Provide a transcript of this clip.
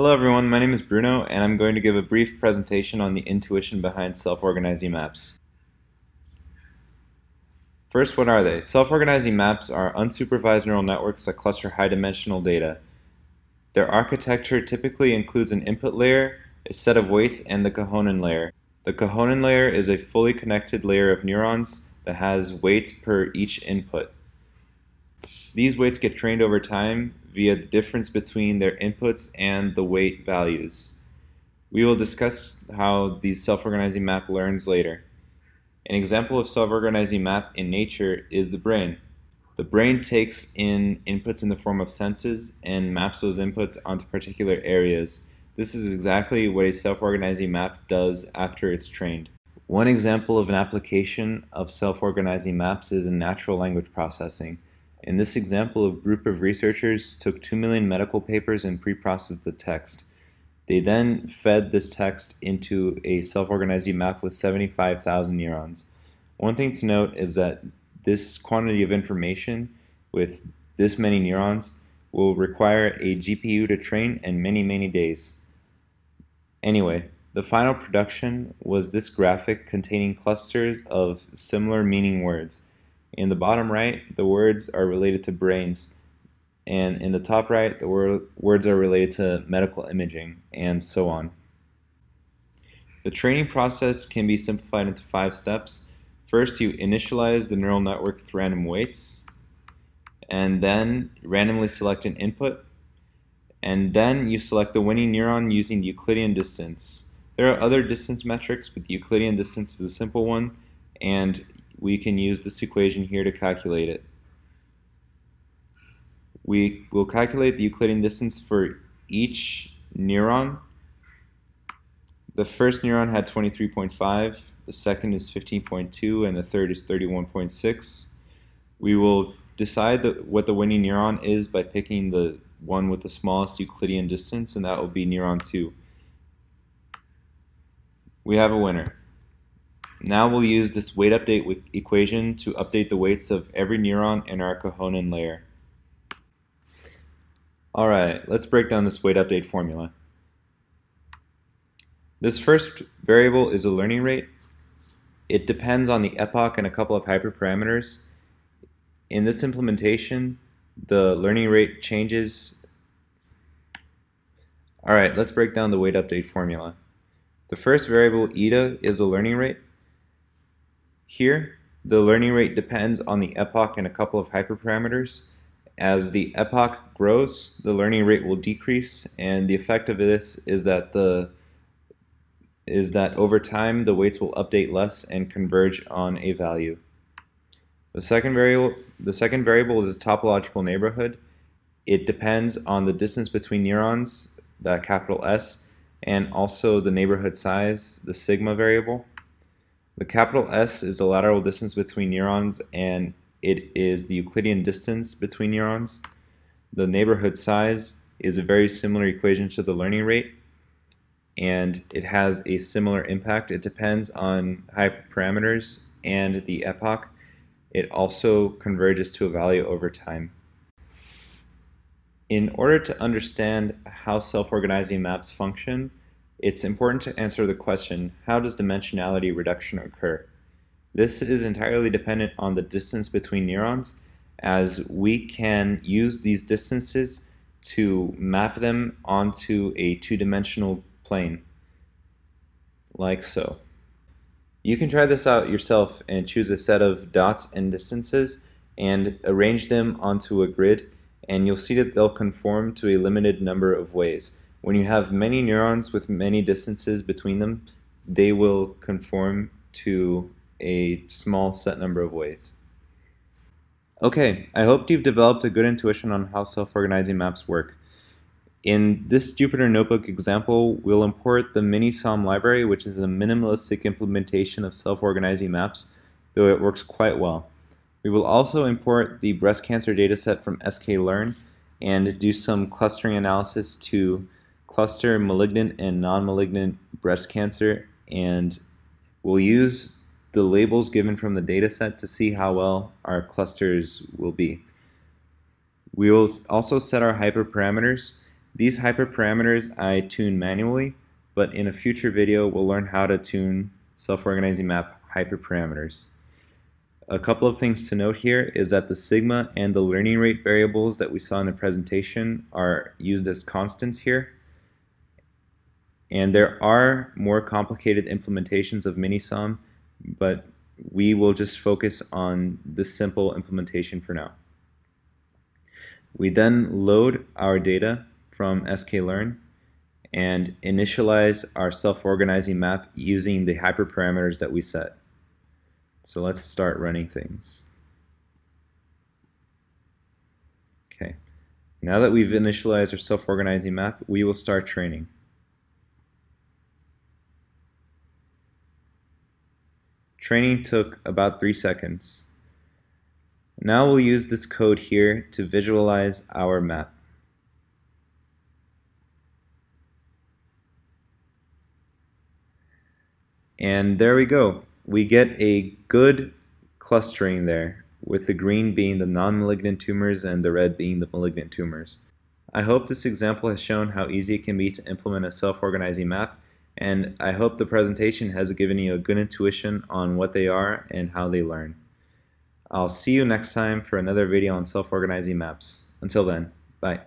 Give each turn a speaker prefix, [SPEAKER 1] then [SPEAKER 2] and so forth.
[SPEAKER 1] Hello everyone, my name is Bruno and I'm going to give a brief presentation on the intuition behind self-organizing maps. First, what are they? Self-organizing maps are unsupervised neural networks that cluster high-dimensional data. Their architecture typically includes an input layer, a set of weights, and the Kohonen layer. The Kohonen layer is a fully connected layer of neurons that has weights per each input. These weights get trained over time via the difference between their inputs and the weight values. We will discuss how the self-organizing map learns later. An example of self-organizing map in nature is the brain. The brain takes in inputs in the form of senses and maps those inputs onto particular areas. This is exactly what a self-organizing map does after it's trained. One example of an application of self-organizing maps is in natural language processing. In this example, a group of researchers took 2 million medical papers and pre-processed the text. They then fed this text into a self-organizing map with 75,000 neurons. One thing to note is that this quantity of information with this many neurons will require a GPU to train and many, many days. Anyway, the final production was this graphic containing clusters of similar meaning words. In the bottom right, the words are related to brains, and in the top right, the wor words are related to medical imaging, and so on. The training process can be simplified into five steps. First, you initialize the neural network with random weights, and then randomly select an input, and then you select the winning neuron using the Euclidean distance. There are other distance metrics, but the Euclidean distance is a simple one, and we can use this equation here to calculate it. We will calculate the Euclidean distance for each neuron. The first neuron had 23.5, the second is 15.2, and the third is 31.6. We will decide the, what the winning neuron is by picking the one with the smallest Euclidean distance, and that will be neuron 2. We have a winner. Now we'll use this weight update equation to update the weights of every neuron in our Kohonen layer. Alright, let's break down this weight update formula. This first variable is a learning rate. It depends on the epoch and a couple of hyperparameters. In this implementation, the learning rate changes. Alright, let's break down the weight update formula. The first variable, eta, is the learning rate. Here, the learning rate depends on the epoch and a couple of hyperparameters. As the epoch grows, the learning rate will decrease, and the effect of this is that the is that over time the weights will update less and converge on a value. The second variable the second variable is a topological neighborhood. It depends on the distance between neurons, the capital S, and also the neighborhood size, the sigma variable. The capital S is the lateral distance between neurons and it is the Euclidean distance between neurons. The neighborhood size is a very similar equation to the learning rate and it has a similar impact. It depends on hyperparameters and the epoch. It also converges to a value over time. In order to understand how self-organizing maps function, it's important to answer the question, how does dimensionality reduction occur? This is entirely dependent on the distance between neurons, as we can use these distances to map them onto a two-dimensional plane, like so. You can try this out yourself and choose a set of dots and distances and arrange them onto a grid, and you'll see that they'll conform to a limited number of ways. When you have many neurons with many distances between them, they will conform to a small set number of ways. Okay, I hope you've developed a good intuition on how self-organizing maps work. In this Jupyter Notebook example, we'll import the Minisom library, which is a minimalistic implementation of self-organizing maps, though it works quite well. We will also import the breast cancer dataset from sklearn and do some clustering analysis to cluster malignant and non-malignant breast cancer and we'll use the labels given from the dataset to see how well our clusters will be. We will also set our hyperparameters These hyperparameters I tune manually, but in a future video we'll learn how to tune self-organizing map hyperparameters. A couple of things to note here is that the sigma and the learning rate variables that we saw in the presentation are used as constants here. And there are more complicated implementations of Minisom, but we will just focus on the simple implementation for now. We then load our data from sklearn and initialize our self-organizing map using the hyperparameters that we set. So let's start running things. Okay, now that we've initialized our self-organizing map, we will start training. Training took about three seconds. Now we'll use this code here to visualize our map. And there we go. We get a good clustering there, with the green being the non-malignant tumors and the red being the malignant tumors. I hope this example has shown how easy it can be to implement a self-organizing map, and I hope the presentation has given you a good intuition on what they are and how they learn. I'll see you next time for another video on self-organizing maps. Until then, bye.